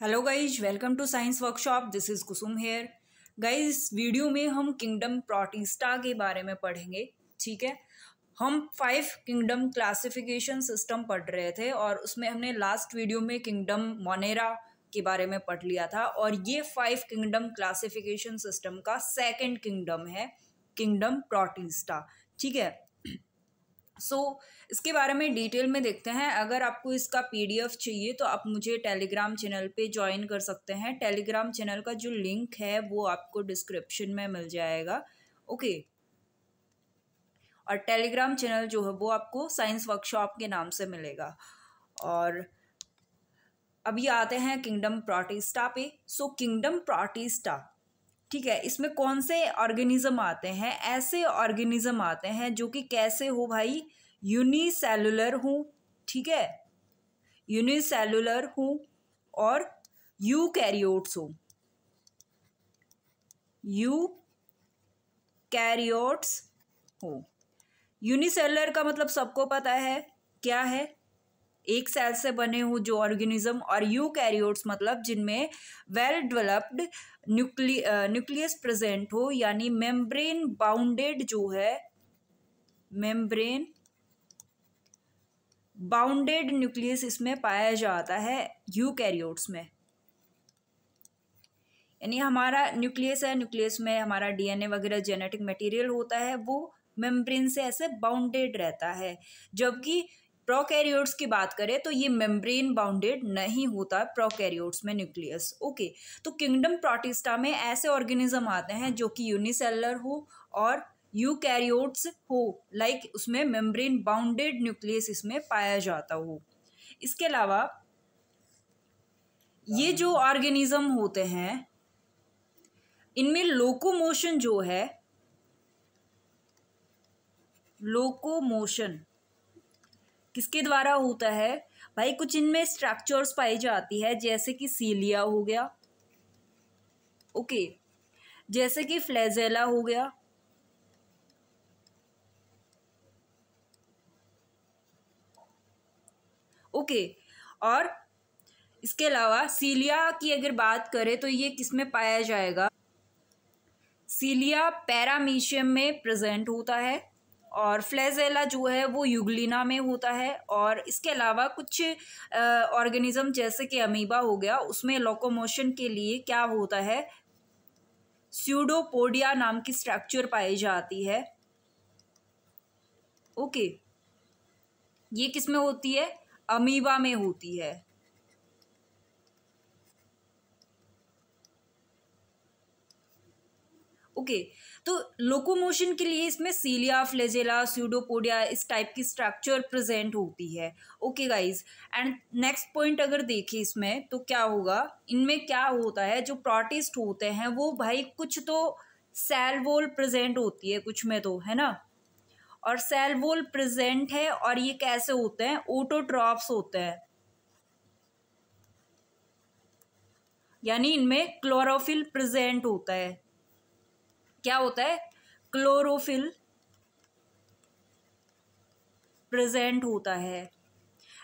Hello guys welcome to science workshop this is Kusum here guys इस video में हम kingdom protista के बारे में पढ़ेंगे, ठीक है? हम फाइव किंगडम क्लासिफिकेशन सिस्टम पढ़ रहे थे और उसमें हमने लास्ट वीडियो में किंगडम मोनेरा के बारे में पढ़ लिया था और ये फाइव किंगडम क्लासिफिकेशन सिस्टम का सेकेंड किंगडम है किंगडम प्रोटिस्टा ठीक है? सो so, इसके बारे में डिटेल में देखते हैं। अगर आपको इसका पीडीएफ चाहिए तो आप मुझे टेलीग्राम चैनल पे ज्वाइन कर सकते हैं। टेलीग्राम चैनल का जो लिंक है वो आपको डिस्क्रिप्शन में मिल जाएगा। ओके और टेलीग्राम चैनल जो है वो आपको साइंस वर्कशॉप के नाम से मिलेगा। और अभी आते हैं किंगडम प्रोटिस्टा पे। सो किंगडम प्रोटिस्टा ठीक है, इसमें कौन से ऑर्गेनिज्म आते हैं? ऐसे ऑर्गेनिज्म आते हैं जो कि कैसे हो भाई? यूनिसेलुलर हूँ, ठीक है? यूनिसेलुलर हूँ और यू कैरियोट्स हूँ। यू कैरियोट्स हूँ। यूनिसेलुलर का मतलब सबको पता है, क्या है? एक सेल से बने हुए जो ऑर्गेनिज्म और यू कैरियोट्स मतलब जिनमें well developed nuclei nucleus present हो, यानी मेम्ब्रेन बाउंडेड जो है मेम्ब्रेन बाउंडेड न्यूक्लियस इसमें पाया जाता है यू कैरियोट्स में। यानी हमारा न्यूक्लियस है न्यूक्लियस में हमारा डीएनए वगैरह जेनेटिक मटेरियल होता है, वो मेम्ब्रेन से ऐसे बाउंडेड रहता है, जबकि प्रोकैरियोट्स की बात करें तो ये मेम्ब्रेन बाउंडेड नहीं होता है प्रोकैरियोट्स में न्यूक्लियस, ओके। तो किंगडम प्रोटिस्टा में ऐसे ऑर्गेनिज्म आते हैं जो कि यूनिसेलर हो और यूकैरियोट्स हो, लाइक उसमें मेम्ब्रेन बाउंडेड न्यूक्लियस इसमें पाया जाता हो। इसके अलावा ये जो ऑर्गेनिज्म होते हैं, इनमें लोकोमोशन जो है, लोकोमोशन किसके द्वारा होता है? भाई, कुछ इनमें स्ट्रक्चर्स पाई जाती है, जैसे कि सीलिया हो गया। ओके जैसे कि फ्लेजेला हो गया। ओके और इसके अलावा सीलिया की अगर बात करें तो ये किसमें पाया जाएगा? सीलिया पैरामीशियम में प्रेजेंट होता है। और फ्लैजेला जो है वो युगलिना में होता है और इसके अलावा कुछ ऑर्गेनिज्म जैसे कि अमीबा हो गया, उसमें लोकोमोशन के लिए क्या होता है? स्यूडोपोडिया नाम की स्ट्रक्चर पाई जाती है। ओके ये किसमें होती है? अमीबा में होती है। ओके तो लोकोमोशन के लिए इसमें सीलिया फ्लेजेला स्यूडोपोडिया इस टाइप की स्ट्रक्चर प्रेजेंट होती है। Okay guys and next point अगर देखें इसमें तो क्या होगा? इनमें क्या होता है? जो प्रोटिस्ट होते हैं, वो भाई कुछ तो सेल वोल प्रेजेंट होती है, कुछ में तो है ना? और सेल वोल प्रेजेंट है और ये कैसे होते हैं? ओटोट्रॉप्स होते हैं। यानी इनमें क्लोरोफिल प्रेजेंट होता है। क्या होता है? क्लोरोफिल प्रेजेंट होता है।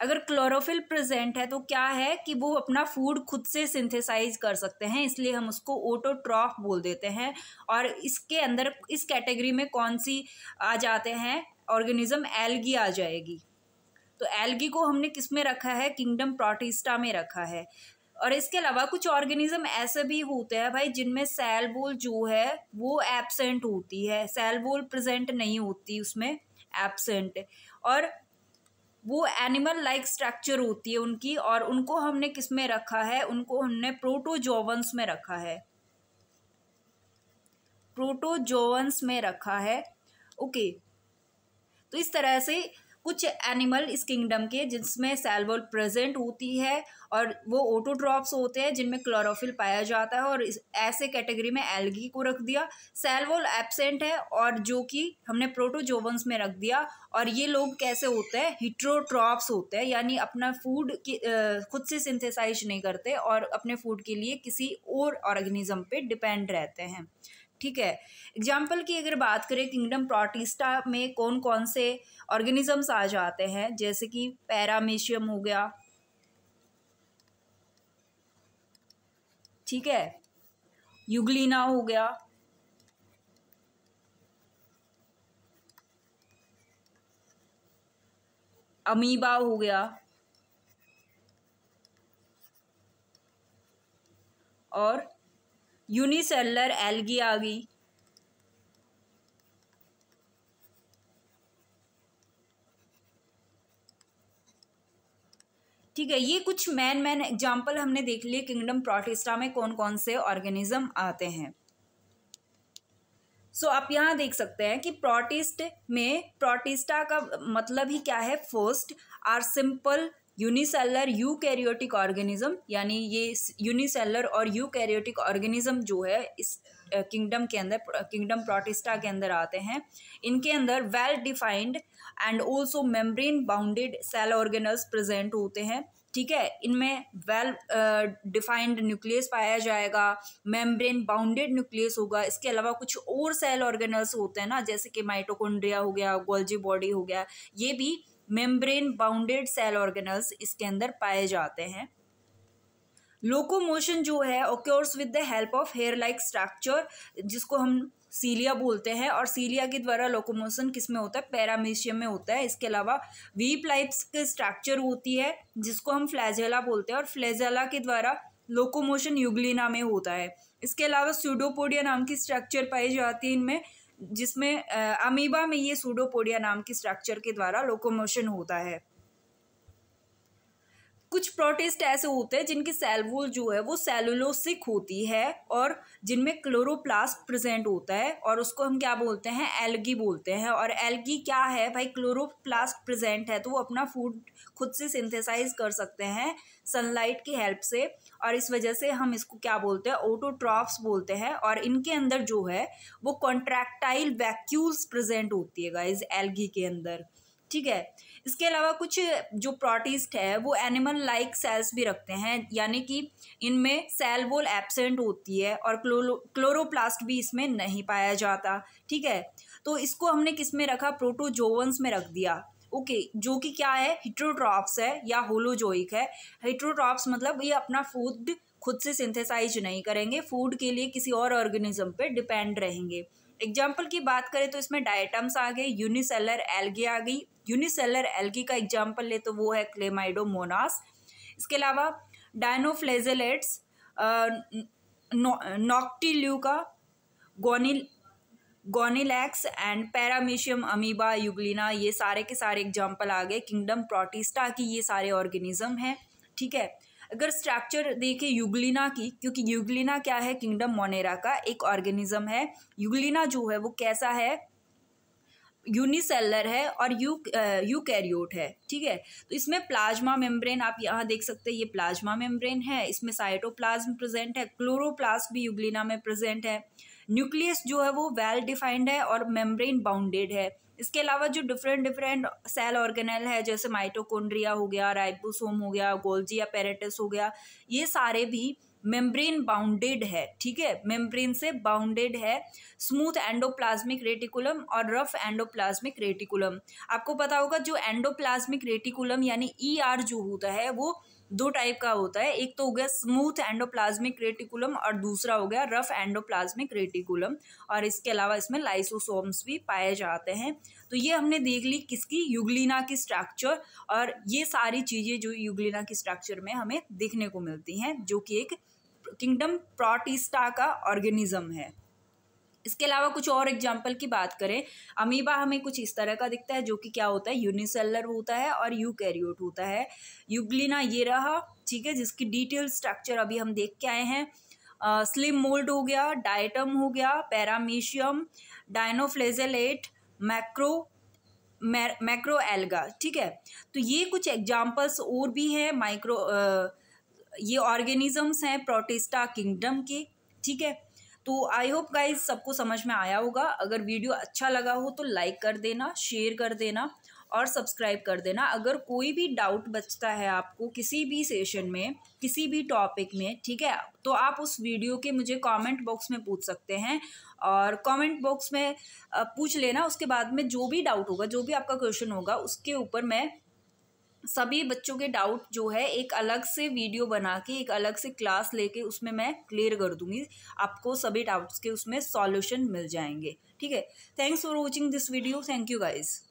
अगर क्लोरोफिल प्रेजेंट है तो क्या है कि वो अपना फ़ूड खुद से सिंथेसाइज कर सकते हैं, इसलिए हम उसको ओटोट्रॉफ बोल देते हैं। और इसके अंदर, इस कैटेगरी में कौन सी आ जाते हैं? ऑर्गेनिज्म एल्गी आ जाएगी। तो एल्गी को हमने किसमें रखा है? किंगडम प्रोटिस्टा में रखा है। और इसके अलावा कुछ ऑर्गेनिज्म ऐसे भी होते हैं भाई, जिनमें सेल बोल जो है, वो एबसेंट होती है। सेल बोल प्रेजेंट नहीं होती उसमें एबसेंट और वो एनिमल लाइक स्ट्रक्चर होती है उनकी, और उनको हमने किसमें रखा है? उनको हमने प्रोटोजोवंस में रखा है। प्रोटोजोवंस में रखा है। ओके तो इस तरह से कुछ एनिमल इस किंगडम के जिसमें सेलवोल प्रेजेंट होती है और वो ओटोड्रॉप्स होते हैं जिनमें क्लोरोफिल पाया जाता है और ऐसे कैटेगरी में एल्गी को रख दिया। सेलवोल एबसेंट है और जो कि हमने प्रोटोजोवंस में रख दिया। और ये लोग कैसे होते हैं? हिट्रोट्रॉप्स होते हैं, यानी अपना फ़ूड खुद से सिंथेसाइज नहीं करते और अपने फ़ूड के लिए किसी और ऑर्गेनिज्म पे डिपेंड रहते हैं। ठीक है? एग्ज़ाम्पल की अगर बात करें किंगडम प्रोटिस्टा में कौन कौन से ऑर्गेनिजम्स आ जाते हैं? जैसे कि पैरामीशियम हो गया। ठीक है? युगलीना हो गया। अमीबा हो गया। और यूनिसेलर एल्गी आ गई। ठीक है ये कुछ मैन मैन एग्ज़ाम्पल हमने देख लिए किंगडम प्रोटिस्टा में कौन कौन से ऑर्गेनिज्म आते हैं। सो so, आप यहाँ देख सकते हैं कि प्रोटिस्ट में प्रोटिस्टा का मतलब ही क्या है? First are simple unicellular eukaryotic organism यानी ये यूनिसेलर और यू कैरियोटिक ऑर्गेनिज्म जो है, इस किंगडम के अंदर किंगडम प्रोटिस्टा के अंदर आते हैं। इनके अंदर well defined and also membrane bounded cell organelles present होते हैं। ठीक है? इनमें वेल डिफाइंड न्यूक्लियस पाया जाएगा मेम्ब्रेन बाउंडेड न्यूक्लियस होगा। इसके अलावा कुछ और सेल ऑर्गेनल्स होते हैं ना, जैसे कि माइटोकॉन्ड्रिया हो गया गोल्जी बॉडी हो गया, ये भी मेम्ब्रेन बाउंडेड सेल ऑर्गेनल्स इसके अंदर पाए जाते हैं। लोकोमोशन जो है occurs with the help of hair like structure जिसको हम सीलिया बोलते हैं, और सीलिया के द्वारा लोकोमोशन किसमें होता है? पैरामीशियम में होता है। इसके अलावा वीप लाइप्स के स्ट्रक्चर होती है, जिसको हम फ्लैजेला बोलते हैं, और फ्लैजेला के द्वारा लोकोमोशन युगलिना में होता है। इसके अलावा सूडोपोडिया नाम की स्ट्रक्चर पाई जाती है इनमें। जिसमें अमीबा में ये सूडोपोडिया नाम की स्ट्रक्चर के द्वारा लोकोमोशन होता है। कुछ प्रोटेस्ट ऐसे होते हैं जिनकी सेल वॉल जो है वो सेलुलोसिक होती है और जिनमें क्लोरोप्लास्ट प्रेजेंट होता है और उसको हम क्या बोलते हैं? एल्गी बोलते हैं। और एल्गी क्या है? भाई क्लोरोप्लास्ट प्रेजेंट है तो वो अपना फ़ूड खुद से सिंथेसाइज कर सकते हैं सनलाइट की हेल्प से। और इस वजह से हम इसको क्या बोलते हैं? ओटोट्रॉफ्स बोलते हैं। और इनके अंदर जो है वो कॉन्ट्रैक्टाइल वैक्यूल्स प्रेजेंट होती है गाइज़ एल्गी के अंदर। ठीक है? इसके अलावा कुछ जो प्रोटिस्ट है वो एनिमल लाइक सेल्स भी रखते हैं यानी कि इनमें सेल वोल एबसेंट होती है और क्लोरो क्लोरोप्लास्ट भी इसमें नहीं पाया जाता ठीक है? तो इसको हमने किसमें रखा? प्रोटोजोवंस में रख दिया। ओके okay, जो कि क्या है? हिट्रोट्रॉप्स है या होलोजोइक है। हिट्रोट्रॉप्स मतलब ये अपना फ़ूड खुद से सिंथेसाइज नहीं करेंगे फ़ूड के लिए किसी और ऑर्गेनिज्म पे डिपेंड रहेंगे। एग्ज़ाम्पल की बात करें तो इसमें डायटम्स आ गए यूनिसेलर एल्गी आ गई। यूनिसेलर एल्गी का एग्ज़ाम्पल ले तो वो है क्लेमाइडोमोनास इसके अलावा dinoflagellates Noctiluca Gonyaulax Gonyaulax and paramecium amoeba euglena ये सारे के सारे एग्ज़ाम्पल आ गए। किंगडम प्रोटिस्टा की ये सारे ऑर्गेनिज्म हैं, ठीक है? अगर स्ट्रक्चर देखें युगलिना की, क्योंकि युगलिना क्या है? किंगडम मोनेरा का एक ऑर्गेनिज्म है। युगलिना जो है, वो कैसा है? यूनिसेलर है और यू यू कैरियोट है, ठीक है? तो इसमें प्लाज्मा मेम्ब्रेन आप यहाँ देख सकते हैं, ये प्लाज्मा मेम्ब्रेन है। इसमें साइटोप्लाज्म प्रेजेंट है क्लोरोप्लास्ट भी युगलिना में प्रेजेंट है। न्यूक्लियस जो है, वो वेल well डिफाइंड है और मेम्ब्रेन बाउंडेड है। इसके अलावा जो डिफरेंट डिफरेंट सेल ऑर्गेनल है, जैसे माइटोकोन्ड्रिया हो गया राइबोसोम हो गया गोल्जी पेरेटिस हो गया, ये सारे भी मेम्ब्रेन बाउंडेड है, ठीक है? मेम्ब्रेन से बाउंडेड है स्मूथ एंडोप्लाज्मिक रेटिकुलम और रफ एंडोप्लाज्मिक रेटिकुलम आपको पता होगा, जो एंडोप्लाज्मिक रेटिकुलम यानी e आर जो होता है, वो दो टाइप का होता है। एक तो हो गया स्मूथ एंडोप्लाज्मिक रेटिकुलम और दूसरा हो गया रफ एंडोप्लाज्मिक रेटिकुलम और इसके अलावा इसमें लाइसोसोम्स भी पाए जाते हैं। तो ये हमने देख ली किसकी? युगलिना की स्ट्रक्चर और ये सारी चीज़ें जो युगलिना की स्ट्रक्चर में हमें देखने को मिलती हैं, जो कि एक किंगडम प्रोटिस्टा का ऑर्गेनिज्म है। इसके अलावा कुछ और एग्ज़ाम्पल की बात करें अमीबा हमें कुछ इस तरह का दिखता है जो कि क्या होता है यूनिसेलर होता है और यू कैरियोट होता है। युगलिना ये रहा, ठीक है, जिसकी डिटेल स्ट्रक्चर अभी हम देख के आए हैं। स्लिम मोल्ड हो गया डायटम हो गया paramecium dinoflagellate macro macro alga ठीक है। तो ये कुछ एग्जाम्पल्स और भी हैं माइक्रो ये ऑर्गेनिजम्स हैं प्रोटिस्टा किंगडम के, ठीक है। तो आई होप गाइज़ सबको समझ में आया होगा। अगर वीडियो अच्छा लगा हो तो लाइक कर देना शेयर कर देना और सब्सक्राइब कर देना। अगर कोई भी डाउट बचता है आपको किसी भी सेशन में, किसी भी टॉपिक में, ठीक है? तो आप उस वीडियो के मुझे कमेंट बॉक्स में पूछ सकते हैं और कमेंट बॉक्स में पूछ लेना। उसके बाद में जो भी डाउट होगा, जो भी आपका क्वेश्चन होगा, उसके ऊपर मैं सभी बच्चों के डाउट जो है, एक अलग से वीडियो बना के, एक अलग से क्लास लेके उसमें मैं क्लियर कर दूँगी। आपको सभी डाउट्स के उसमें सॉल्यूशन मिल जाएँगे। ठीक है? Thanks for watching this video thank you guys